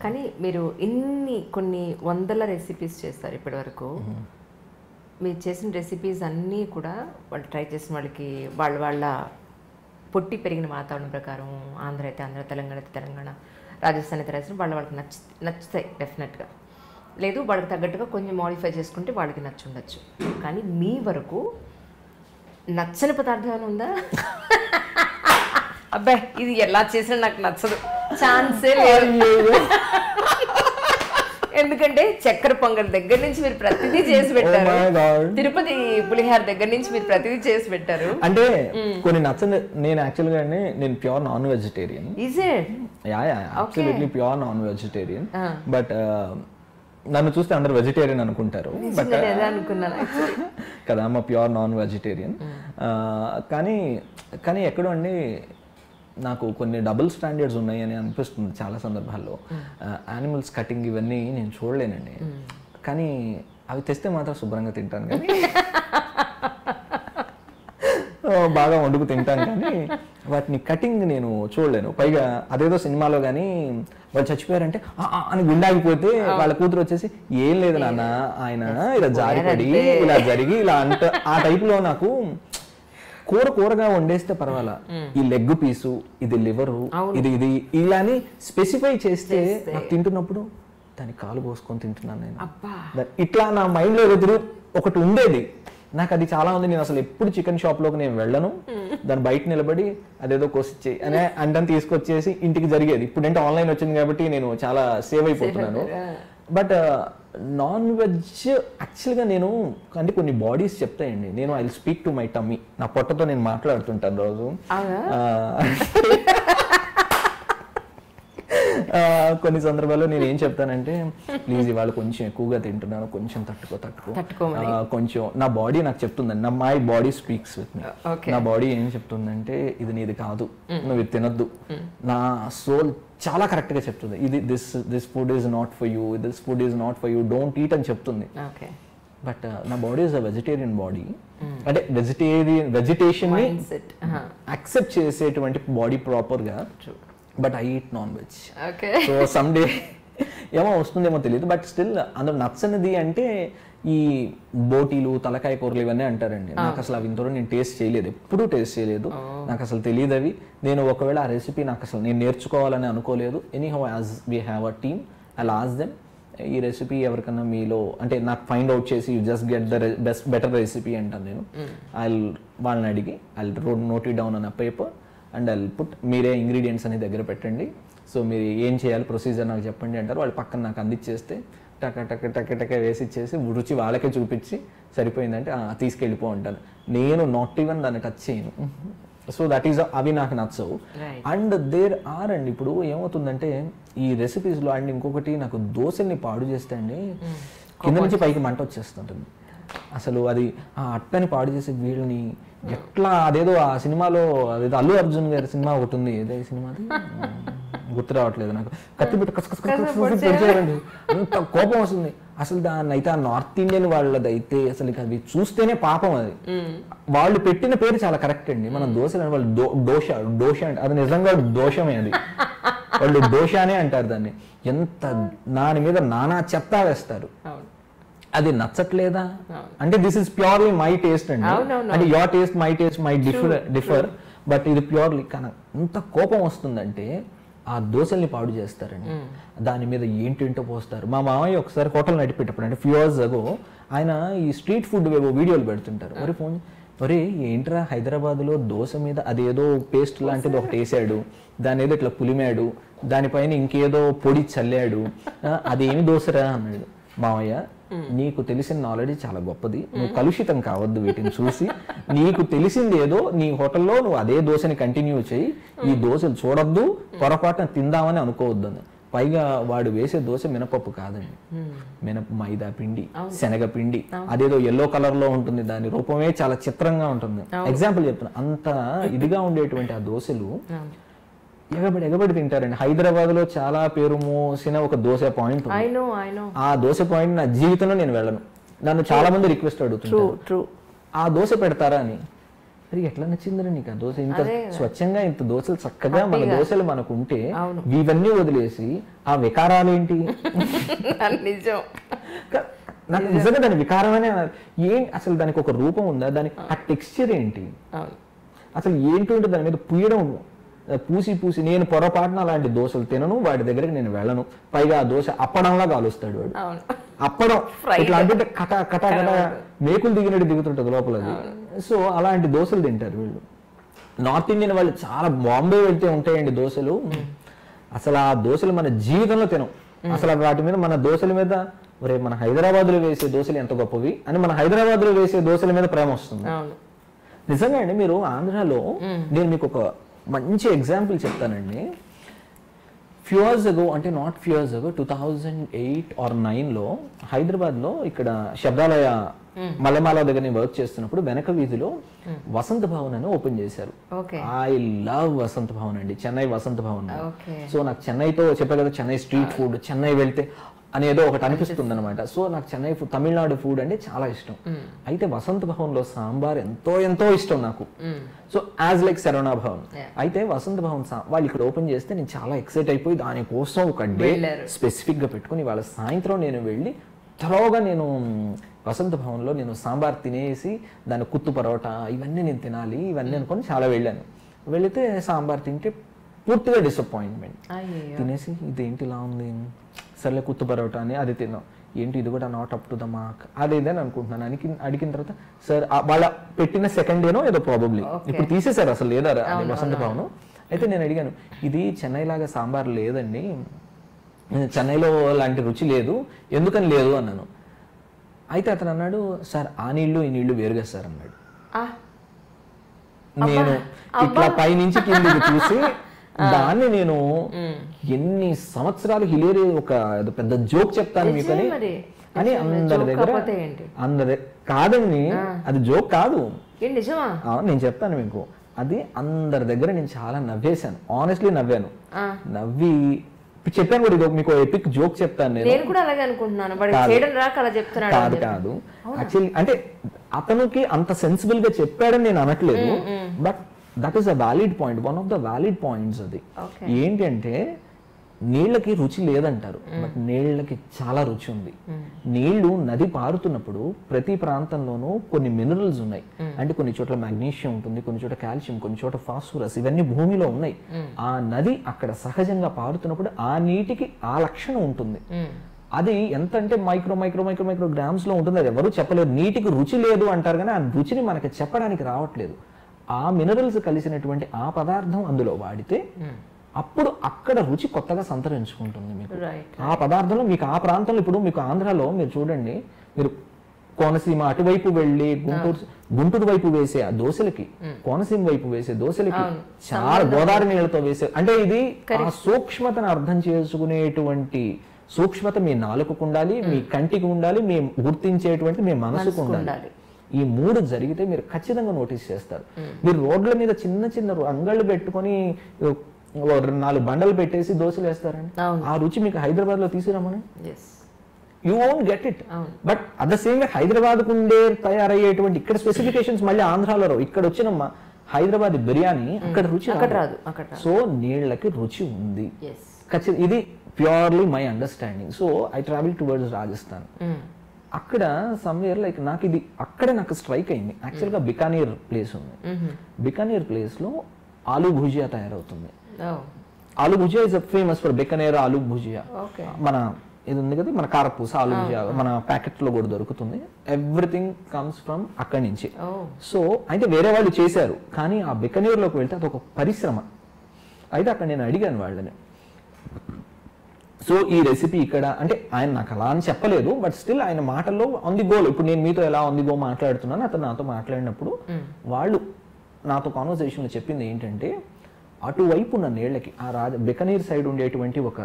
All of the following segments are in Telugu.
కానీ మీరు ఇన్ని కొన్ని వందల రెసిపీస్ చేస్తారు ఇప్పటి వరకు మీరు చేసిన రెసిపీస్ అన్నీ కూడా వాళ్ళు ట్రై చేసిన వాళ్ళకి వాళ్ళ వాళ్ళ పొట్టి పెరిగిన వాతావరణం ప్రకారం ఆంధ్ర అయితే ఆంధ్ర తెలంగాణ అయితే తెలంగాణ రాజస్థాన్ అయితే రాజస్థాన్ వాళ్ళ వాళ్ళకి నచ్చ నచ్చుతాయి డెఫినెట్గా లేదు వాళ్ళకి తగ్గట్టుగా కొంచెం మాడిఫై చేసుకుంటే వాళ్ళకి నచ్చుండొచ్చు. కానీ మీ వరకు నచ్చని పదార్థం ఏమైనా ఉందా? అబ్బాయి ఇది ఎలా చేసినా నాకు నచ్చదు. ఛాన్సే లేదు. ఎందుకంటే చక్కెర పొంగల్ దగ్గర నుంచి మీరు ప్రతిదీ చేసి పెట్టారు. Oh my God. తిరుపతి పులిహార దగ్గర నుంచి మీరు ప్రతిదీ చేసి పెట్టారు. అంటే కొన్ని నచ్చని నేను యాక్చువల్గా అండి నేను pure non vegetarian is it yeah yeah absolutely pure non vegetarian. But నన్ను చూస్తే అందరు వెజిటేరియన్ అనుకుంటారు. But actually. కదా మా ప్యూర్ నాన్ వెజిటేరియన్ కానీ కానీ ఎక్కడో అండి నాకు కొన్ని డబుల్ స్టాండర్డ్స్ ఉన్నాయి అని అనిపిస్తుంది చాలా సందర్భాల్లో. యానిమల్స్ కటింగ్ ఇవన్నీ నేను చూడలేనండి. కానీ అవి తెస్తే మాత్రం శుభ్రంగా తింటాను కానీ. బాగా వండుకు తింటాను కానీ వాటిని కటింగ్ నేను చూడలేను. పైగా అదేదో సినిమాలో కానీ వాళ్ళు చచ్చిపోయారంటే అని గుండాగిపోతే వాళ్ళ కూతురు వచ్చేసి ఏం లేదు నాన్న ఆయన ఇలా జారిపడి ఇలా జరిగి ఇలా అంట. ఆ type లో నాకు కూర కూరగా వండేస్తే పర్వాలా? ఈ లెగ్ పీసు ఇది లివరు ఇది ఇది ఇలాని స్పెసిఫై చేస్తే నాకు తింటున్నప్పుడు దాని కాలు పోసుకొని తింటున్నాను నేను. ఇట్లా నా మైండ్లో ఎదురు ఒకటి ఉండేది. నాకు అది చాలా ఉంది. నేను అసలు ఎప్పుడు చికెన్ షాప్లోకి నేను వెళ్ళను. దాని బయట నిలబడి అదేదో కోసిచ్చే అనే అంటని తీసుకొచ్చేసి ఇంటికి జరిగేది. ఇప్పుడు అంటే ఆన్లైన్ వచ్చింది కాబట్టి నేను చాలా సేవ్ అయిపోతున్నాను. బట్ నాన్ వెజ్ యాక్చువల్గా నేను అంటే కొన్ని బాడీస్ చెప్తాయండి. నేను I speak to my tummy నా పొట్టతో నేను మాట్లాడుతుంటాను రోజు. కొన్ని సందర్భాల్లో నేను ఏం చెప్తానంటే ప్లీజ్ ఇవాళ కొంచెం ఎక్కువగా తింటున్నాను కొంచెం తట్టుకో తట్టుకో. కొంచెం నా బాడీ నాకు చెప్తుందండి. నా my body speaks with me. నా బాడీ ఏం చెప్తుందంటే ఇది నీది కాదు. నువ్వు ఇది తినొద్దు. నా సోల్ చాలా కరెక్ట్గా చెప్తుంది. ఇది this this food is not for you this food is not for you don't eat అని చెప్తుంది. ఓకే. బట్ నా body is a vegetarian body అంటే వెజిటేరియన్ వెజిటేషన్ యాక్సెప్ట్ చేసేటువంటి బాడీ ప్రాపర్గా but I eat non veg. So some day ఏమో వస్తుందేమో తెలియదు బట్ స్టిల్ అందులో నచ్చనిది అంటే ఈ బోటీలు తలకాయ కూరలు ఇవన్నీ అంటారండి. నాకు అసలు అవి ఇంతవరకు నేను టేస్ట్ చేయలేదు ఎప్పుడూ టేస్ట్ చేయలేదు. నాకు అసలు తెలియదు అవి. నేను ఒకవేళ ఆ రెసిపీ నాకు అసలు నేను నేర్చుకోవాలని అనుకోలేదు. Anyhow as we have a team I loss them ఈ రెసిపీ ఎవరికన్నా మీలో అంటే నాకు ఫైండ్ అవుట్ చేసి you just get the best better recipe అంటాను నేను. ఐ వాళ్ళని అడిగి I note it down on a paper and I put మీరే ఇంగ్రీడియంట్స్ అని దగ్గర పెట్టండి. సో మీరు ఏం చేయాలి ప్రొసీజర్ నాకు చెప్పండి అంటారు. వాళ్ళు పక్కన నాకు అందించేస్తే టక టక టక టక వేసి ఇచ్చేసి రుచి వాళ్ళకే చూపించి సరిపోయిందంటే "ఆ, తీసుకెళ్ళిపో అంటాను నేను నాట్ ఈవెన్ దాన్ని టచ్ చేయను. సో దట్ ఈస్ అవి నాకు నచ్చవు. అండ్ దేర్ ఆర్ అండి ఇప్పుడు ఏమవుతుందంటే ఈ రెసిపీస్లో అండ్ ఇంకొకటి నాకు దోశల్ని పాడు చేస్తే అండి కింద నుంచి పైకి మంట వచ్చేస్తుంటుంది. అసలు అది ఆ అట్టని పాడు చేసే వీళ్ళని ఎట్లా అదేదో ఆ సినిమాలో అదేదో అల్లు అర్జున్ గారి సినిమా ఒకటి ఉంది. ఏదో ఈ సినిమాది? గుర్తు రావట్లేదు నాకు. కత్తి పెట్టి కస కస. అంత కోపం వస్తుంది. అసలు దాన్ని అయితే ఆ నార్త్ ఇండియన్ వాళ్ళది అయితే అసలు అవి చూస్తేనే పాపం అది. వాళ్ళు పెట్టిన పేరు చాలా కరెక్ట్ అండి. మనం దోశలు అంటే వాళ్ళు దో- దోశ దోశ అంటే అది నిజంగా దోషమే అది. వాళ్ళు దోషానే అంటారు దాన్ని. ఎంత దాని మీద నానా చెత్త వేస్తారు. అది నచ్చట్లేదా? అంటే this is purely my taste అండి. అంటే your taste my taste my differ differ but ఇది ప్యూర్లీ కానీ ఎంత కోపం వస్తుందంటే ఆ దోశల్ని పాడు చేస్తారండి. దాని మీద ఏంటేంటో పోస్తారు. మా మామయ్య ఒకసారి హోటల్ నడిపేటప్పుడు అంటే ఫ్యూ ఇయర్స్ అగో ఆయన ఈ స్ట్రీట్ ఫుడ్ వీడియోలు పెడుతుంటారు. మరి ఫోన్ ఒరే ఏంట్రా హైదరాబాద్లో దోశ మీద అదేదో పేస్ట్ లాంటిది ఒకటి వేసాడు. దాని ఏదో ఇట్లా పులిమాడు. దానిపైన ఇంకేదో పొడి చల్లాడు. అదేమి దోశరా అన్నాడు. మామయ్య నీకు తెలిసిన నాలెడ్జ్ చాలా గొప్పది. నువ్వు కలుషితం కావద్దు వీటిని చూసి. నీకు తెలిసింది ఏదో నీ హోటల్లో నువ్వు అదే దోశని కంటిన్యూ చేయి. ఈ దోశలు చూడొద్దు పొరపాటున తిందామని అనుకోవద్దని. పైగా వాడు వేసే దోశ మినపప్పు కాదండి. మినప మైదా పిండి శనగ పిండి. అదేదో ఎల్లో కలర్లో ఉంటుంది. దాని రూపమే చాలా చిత్రంగా ఉంటుంది. ఎగ్జాంపుల్ చెప్తున్నా. అంత ఇదిగా ఉండేటువంటి ఆ దోశలు ఎగబడి ఎగబడి తింటారండి. హైదరాబాద్లో చాలా పేరు మోసిన ఒక దోశ పాయింట్ ఆ దోశ పాయింట్ నా జీవితంలో నేను వెళ్ళను. నన్ను చాలా మంది రిక్వెస్ట్ ట్రూ ఆ దోశ పెడతారా అని. మరి ఎట్లా నచ్చిందిరా నీకు ఆ దోశ? ఇంత స్వచ్ఛంగా ఇంత దోశలు చక్కగా మన దోశలు మనకు ఉంటే. ఇవన్నీ వదిలేసి ఆ వికారాలు ఏంటి నిజం. నాకు నిజంగా దాని వికారమనే ఏం అసలు దానికి ఒక రూపం ఉందా? దానికి ఆ టెక్స్చర్ ఏంటి? అసలు ఏంటి దాని మీద పూయడం ఆ, పూసి పూసి నేను పొరపాటున అలాంటి దోశలు తినను వాడి దగ్గరికి నేను వెళ్ళను. పైగా ఆ దోశ అప్పడంలా కాలుస్తాడు వాడు. అప్పడం. ఇట్లా అంటుంటే కట కట కట మేకులు దిగినట్టు దిగుతుంటది లోపలది సో అలాంటి దోశలు తింటారు వీళ్ళు. నార్త్ ఇండియన్ వాళ్ళు చాలా బాంబే వెళ్తే ఉంటాయండి దోశలు. అసలు ఆ దోశలు మన జీవితంలో తినం. అసలు వాటి మీద మన దోశల మీద ఒరే మన హైదరాబాద్లో వేసే దోశలు ఎంత గొప్పవి? అని మన హైదరాబాద్లో వేసే దోశల మీద ప్రేమ వస్తుంది. నిజంగా అండి మీరు ఆంధ్రాలో నేను మీకు ఒక మంచి ఎగ్జాంపుల్ చెప్తానండి. ఫ్యూ ఇయర్స్ అగో అంటే not few years ago two thousand eight or నైన్లో హైదరాబాద్లో ఇక్కడ శబ్దాలయ మల్లెమాల దగ్గర నేను వర్క్ చేస్తున్నప్పుడు వెనక వీధిలో వసంత భవన్ అని ఓపెన్ చేశారు ఐ లవ్ వసంత భవన్ అండి. చెన్నై వసంత భవన్. సో నాకు చెన్నైతో చెప్పే కదా చెన్నై స్ట్రీట్ ఫుడ్ చెన్నై వెళ్తే అనేదో ఒకటి అనిపిస్తుంది అనమాట సో నాకు చెన్నై ఫుడ్ తమిళనాడు ఫుడ్ అంటే చాలా ఇష్టం. అయితే వసంత భవన్లో సాంబార్ ఎంతో ఎంతో ఇష్టం నాకు. So as like Saravana Bhavan. అయితే వసంత భవన్ సా- వాళ్ళు ఇక్కడ ఓపెన్ చేస్తే నేను చాలా ఎక్సైట్ అయిపోయి దానికోసం ఒక డే. స్పెసిఫిక్గా పెట్టుకుని వాళ్ళ సాయంత్రం నేను వెళ్ళి త్వరగా నేను వసంత భవన్లో నేను సాంబార్ తినేసి దాని కుత్తు పరోటా ఇవన్నీ నేను తినాలి ఇవన్నీ అనుకొని చాలా వెళ్ళాను. వెళితే సాంబార్ తింటే పూర్తిగా డిసప్పాయింట్మెంట్ తినేసి ఇదేంటి ఇలా ఉంది? సర్లే కుత్తు పరోటా అని అది తిన్నాం. ఏంటి ఇది కూడా not up to the mark అది ఇదని అనుకుంటున్నాను. అడిగి అడిగిన తర్వాత సార్ వాళ్ళ పెట్టిన సెకండ్ డేనో ఏదో ప్రాబబ్లీ ఇప్పుడు తీసేశారు అసలు లేదా వసంత భవన్ అయితే నేను అడిగాను ఇది చెన్నై లాగా సాంబార్ లేదండి. చెన్నైలో లాంటి రుచి లేదు. ఎందుకని లేదు? అన్నాను. అయితే అతను అన్నాడు సార్ ఆ నీళ్ళు ఈ నీళ్ళు వేరుగా సార్ అన్నాడు. నేను ఇట్లా పైనుంచి కిందికి చూసి దాన్ని నేను ఎన్ని సంవత్సరాలు హిలేరి ఒక పెద్ద జోక్ చెప్తాను మీకు అని అని అందరి దగ్గర అందరి కాదండి అది జోక్ కాదు. నేను చెప్తాను మీకు. అది అందరి దగ్గర నేను చాలా నవ్వేశాను. ఆనెస్ట్లీ నవ్వాను. నవ్వి చెప్పాను కూడా మీకు ఎపిక్ జోక్ చెప్తాను నేను. నేను కూడా అలాగే అనుకుంటున్నాను. వాడు చేయడం రాక అలా చెప్తున్నాడు కాదు కాదు. యాక్చువల్లీ అంటే అతనికి అంత సెన్సిబుల్గా చెప్పాడని నేను అనట్లేదు. But that is a valid point one of the valid points అది. ఏంటంటే నీళ్ళకి రుచి లేదంటారు బట్ నీళ్ళకి చాలా రుచి ఉంది. నీళ్ళు నది పారుతున్నప్పుడు ప్రతి ప్రాంతంలోనూ కొన్ని మినరల్స్ ఉన్నాయి. అంటే కొన్ని చోట్ల మాగ్నీషియం ఉంటుంది కొన్ని చోట్ల కాల్షియం కొన్ని చోట్ల ఫాస్ఫరస్ ఇవన్నీ భూమిలో ఉన్నాయి. ఆ నది అక్కడ సహజంగా పారుతున్నప్పుడు ఆ నీటికి ఆ లక్షణం ఉంటుంది. అది ఎంత అంటే మైక్రో మైక్రో మైక్రో మైక్రో గ్రామ్స్లో ఉంటుంది. అది ఎవరు చెప్పలేరు. నీటికి రుచి లేదు అంటారు కానీ ఆ రుచిని మనకి చెప్పడానికి రావట్లేదు. ఆ మినరల్స్ కలిసినటువంటి ఆ పదార్థం అందులో వాడితే అప్పుడు అక్కడ రుచి కొత్తగా సంతరించుకుంటుంది మీకు. ఆ పదార్థంలో మీకు ఆ ప్రాంతంలో ఇప్పుడు మీకు ఆంధ్రాలో మీరు చూడండి మీరు కోనసీమ అటువైపు వెళ్ళి గుంటూరు గుంటూరు వైపు వేసే ఆ దోశలకి కోనసీమ వైపు వేసే దోశలకి చాలా గోదావరి నీళ్ళతో వేసే అంటే ఇది ఆ సూక్ష్మతను అర్థం చేసుకునేటువంటి సూక్ష్మత మీ నాలుకకు ఉండాలి మీ కంటికి ఉండాలి మీ గుర్తించేటువంటి మీ మనసుకు ఉండాలి. ఈ మూడు జరిగితే మీరు ఖచ్చితంగా నోటీస్ చేస్తారు. మీరు రోడ్ల మీద చిన్న చిన్న అంగళ్ళు పెట్టుకొని నాలుగు బండలు పెట్టేసి దోశలు వేస్తారండి. ఆ రుచి మీకు హైదరాబాద్లో తీసుకురామని you won't get it. But at the same way Hyderabad ఉండే తయారయ్యేటువంటి ఇక్కడ స్పెసిఫికేషన్స్ మళ్ళీ ఆంధ్రాలో రావు. ఇక్కడ వచ్చిన హైదరాబాద్ బిర్యానీ అక్కడ రుచి అక్కడ రాదు. సో నీళ్ళకి రుచి ఉంది. ఖచ్చితంగా ఇది purely my understanding so I travel towards Rajasthan అక్కడ సమ్వేర్ లైక్ నాకు ఇది అక్కడే నాకు స్ట్రైక్ అయింది. యాక్చువల్గా బికానీర్ ప్లేస్ ఉంది. బికానీర్ ప్లేస్లో ఆలూ భుజియా తయారవుతుంది. Aloo bhujia is famous for Bikaner aloo bhujia. మన ఇది ఉంది కదా మన కారపూస ఆలూ భుజియా మన ప్యాకెట్లో కూడా దొరుకుతుంది. ఎవ్రీథింగ్ కమ్స్ ఫ్రమ్ అక్కడి నుంచి. సో అయితే వేరే వాళ్ళు చేశారు కానీ ఆ బికనీర్లోకి వెళ్తే అదొక పరిశ్రమ. అయితే అక్కడ నేను అడిగాను వాళ్ళని సో ఈ రెసిపీ ఇక్కడ అంటే ఆయన నాకు అలా అని చెప్పలేదు బట్ స్టిల్ ఆయన మాటల్లో ఆన్ ది గోల్ ఇప్పుడు నేను మీతో ఎలా ఆన్ ది గో మాట్లాడుతున్నాను అతను నాతో మాట్లాడినప్పుడు వాళ్ళు నాతో కాన్వర్సేషన్లో చెప్పింది ఏంటంటే అటువైపు ఉన్న నీళ్ళకి ఆ రాజ బికనీర్ సైడ్ ఉండేటువంటి ఒక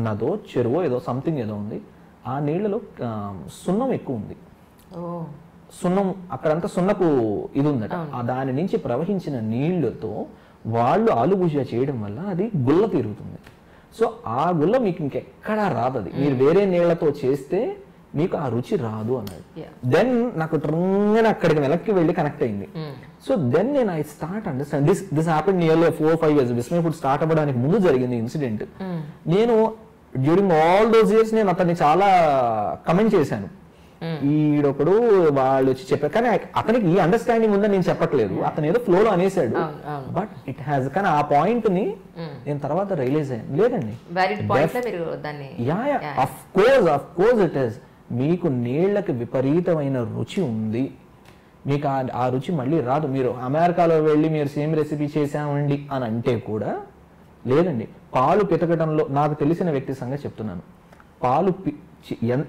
నదో చెరువో ఏదో సంథింగ్ ఏదో ఉంది. ఆ నీళ్ళలో ఆ, సున్నం ఎక్కువ ఉంది. సున్నం అక్కడంతా సున్నపు ఇది ఉందట. ఆ దాని నుంచి ప్రవహించిన నీళ్ళతో వాళ్ళు ఆలు భుజియా చేయడం వల్ల అది గుల్ల తిరుగుతుంది సో ఆ గుల్ల మీకు ఇంకెక్కడా రాదు అది మీరు వేరే నీళ్ళతో చేస్తే మీకు ఆ రుచి రాదు అన్నాడు Yeah. దెన్ నాకు ట్రంగా అక్కడికి వెనక్కి వెళ్ళి కనెక్ట్ అయింది. సో దెన్ నేను I start understand this this happen nearly four five years Vismaya food start అవ్వడానికి ముందు జరిగింది ఇన్సిడెంట్ నేను డ్యూరింగ్ ఆల్ దోస్ ఇయర్స్ నేను అతన్ని చాలా కమెంట్ చేశాను. ఈడొకడు వాళ్ళు వచ్చి చెప్పారు. కానీ అతనికి ఈ అండర్స్టాండింగ్ ఉందని నేను చెప్పట్లేదు. అతను ఏదో ఫ్లోలో అనేసాడు. అవును, అవును. బట్ ఇట్ హ్యాస్ కానీ ఆ పాయింట్ని నేను తర్వాత రియలైజ్ అయ్యాను. లేదండి. లో yeah of course of course it is మీకు నీళ్ళకి విపరీతమైన రుచి ఉంది. మీకు ఆ- రుచి మళ్ళీ రాదు. మీరు అమెరికాలో వెళ్ళి మీరు సేమ్ రెసిపీ చేసామండి అని అంటే కూడా లేదండి. పాలు పితకడంలో నాకు తెలిసిన వ్యక్తి సంగతి చెప్తున్నాను. పాలు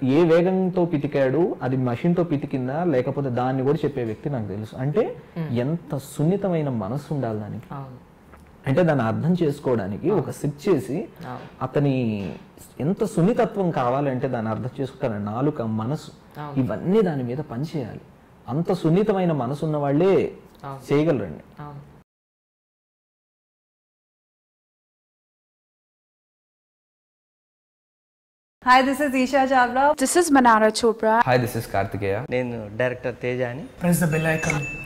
ఏ వేగంతో పితికాడు అది మషిన్తో పితికిందా లేకపోతే దాన్ని కూడా చెప్పే వ్యక్తి నాకు తెలుసు. అంటే ఎంత సున్నితమైన మనసు ఉండాలి దానికి. అంటే దాన్ని అర్థం చేసుకోవడానికి ఒక సిట్ చేసి. అతని ఎంత సున్నితత్వం కావాలంటే దాన్ని అర్థం చేసుకోవాలి నాలుక మనసు ఇవన్నీ దాని మీద పనిచేయాలి. అంత సున్నితమైన మనసు ఉన్న వాళ్ళే చేయగలరండి. Hi, this is Isha Chavla. This is Manara Chopra. Hi, this is Kartikeya. Nenu director Tejani. Press the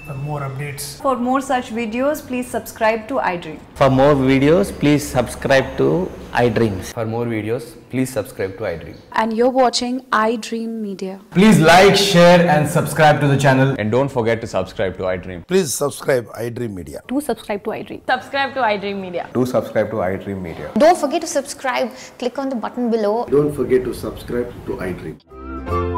for more updates. For more such videos, please subscribe to iDream. For more videos, please subscribe to iDreams. For more videos, please subscribe to iDream. And you're watching iDream Media. Please like, share and subscribe to the channel. And don't forget to subscribe to iDream. Please subscribe iDream Media. Do subscribe to iDream. Subscribe to iDream Media. Do subscribe to iDream Media. Don't forget to subscribe. Click on the button below forget to subscribe to iDream.